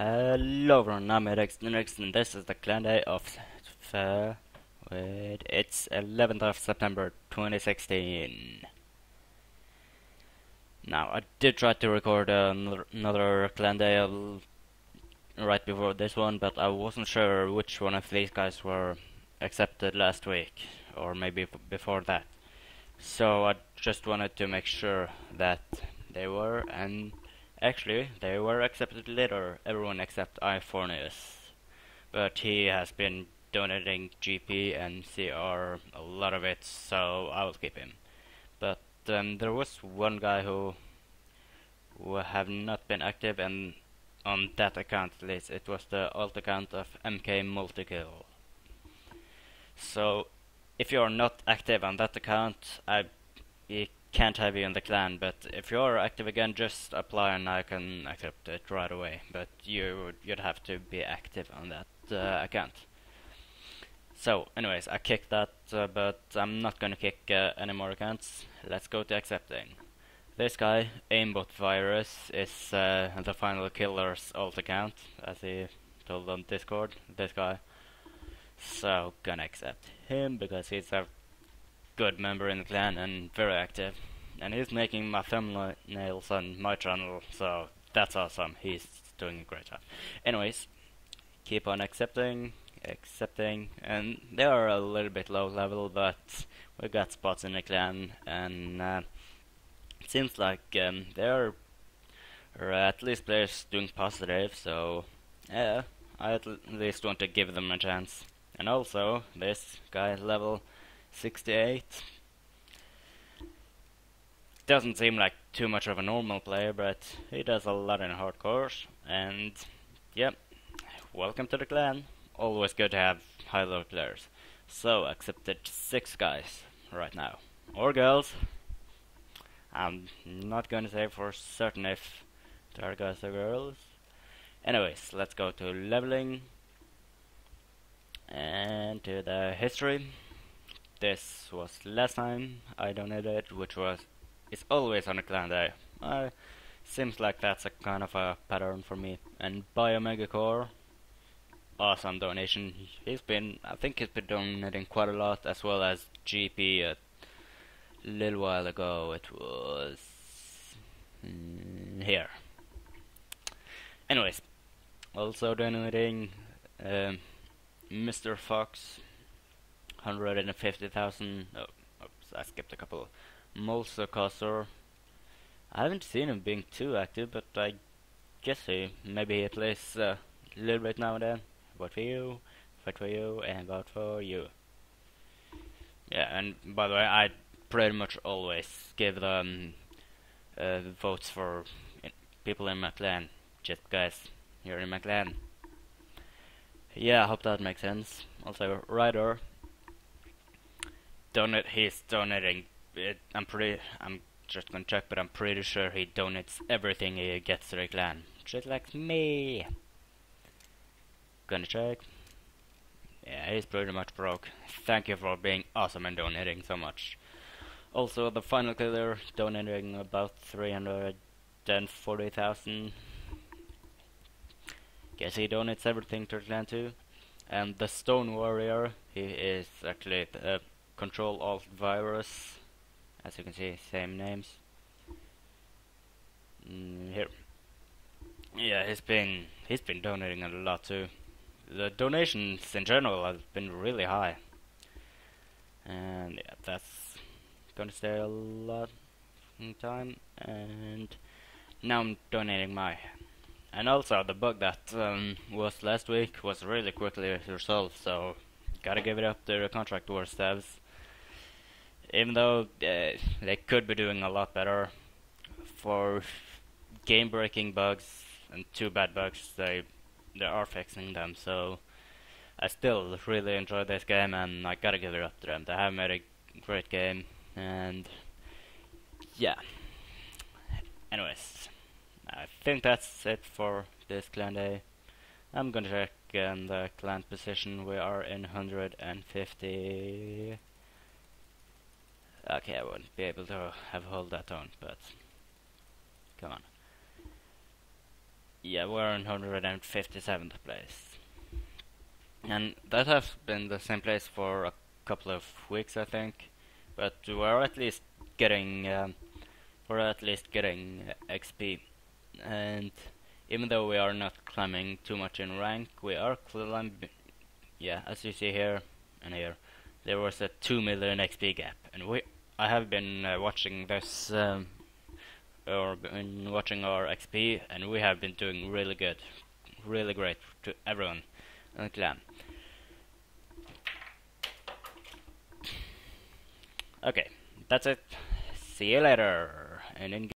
Hello everyone, I'm Edex Linux and this is the clan day of uh, wait, it's 11th of September 2016. Now, I did try to record another, another clan day of, right before this one, but I wasn't sure which one of these guys were accepted last week, or maybe before that. So I just wanted to make sure that they were, and Actually, they were accepted later, everyone except iPhornius. But he has been donating GP and CR a lot of it, so I will keep him. But um, there was one guy who who have not been active, and on that account at least, it was the alt account of MK Multikill. So, if you are not active on that account, I can't have you in the clan, but if you're active again, just apply and I can accept it right away. But you you'd have to be active on that uh, account. So, anyways, I kicked that, uh, but I'm not gonna kick uh, any more accounts. Let's go to accepting. This guy, Aimbot Virus, is uh, the final killer's alt account, as he told on Discord. This guy. So, gonna accept him because he's a good member in the clan and very active. And he's making my thumbnails on my channel, so that's awesome. He's doing a great job. Anyways, keep on accepting, accepting, and they are a little bit low level, but we got spots in the clan, and uh, it seems like um, they are, or at least players doing positive, so yeah, I at least want to give them a chance. And also, this guy level 68. Doesn't seem like too much of a normal player, but he does a lot in hardcore. And, yep, welcome to the clan. Always good to have high level players. So, accepted six guys right now. Or girls. I'm not going to say for certain if there are guys or girls. Anyways, let's go to leveling and to the history. This was last time I donated, which was it's always on a clan day. Uh, seems like that's a kind of a pattern for me. And Biomega Core, awesome donation. He's been, I think he's been donating quite a lot, as well as GP a little while ago. It was mm, here. Anyways, also donating um, Mr. Fox 150,000. Oh, oops, I skipped a couple. Molsocaster. I haven't seen him being too active, but I guess he maybe he plays uh, a little bit now and then. Vote for you, vote for you, and vote for you. Yeah, and by the way, I pretty much always give them uh, votes for people in my clan, just guys here in my clan. Yeah, I hope that makes sense. Also, Ryder donate. He's donating. It, I'm pretty. I'm just gonna check, but I'm pretty sure he donates everything he gets to the clan, just like me. Gonna check. Yeah, he's pretty much broke. Thank you for being awesome and donating so much. Also, the final killer donating about 340,000. Guess he donates everything to the clan too. And the Stone Warrior, he is actually the Control Alt Virus. As you can see, same names. Mm, here. Yeah, he's been he's been donating a lot too. The donations in general have been really high. And yeah, that's gonna stay a lot in time. And now I'm donating my. And also the bug that um, was last week was really quickly resolved, so gotta give it up to the contract war devs even though uh, they could be doing a lot better for game-breaking bugs and two bad bugs, they they are fixing them. So I still really enjoy this game, and I gotta give it up to them. They have made a great game, and yeah. Anyways, I think that's it for this clan day. I'm gonna check in the clan position. We are in 150. Okay, I wouldn't be able to have hold that on, but come on. yeah, we're in 157th place. And that has been the same place for a couple of weeks, I think. But we're at least getting, um, we're at least getting XP. And even though we are not climbing too much in rank, we are climbing, yeah, as you see here and here, there was a 2 million XP gap. And we, I have been uh, watching this um, or been watching our XP, and we have been doing really good, really great to everyone in the clan. Okay, that's it. See you later. And in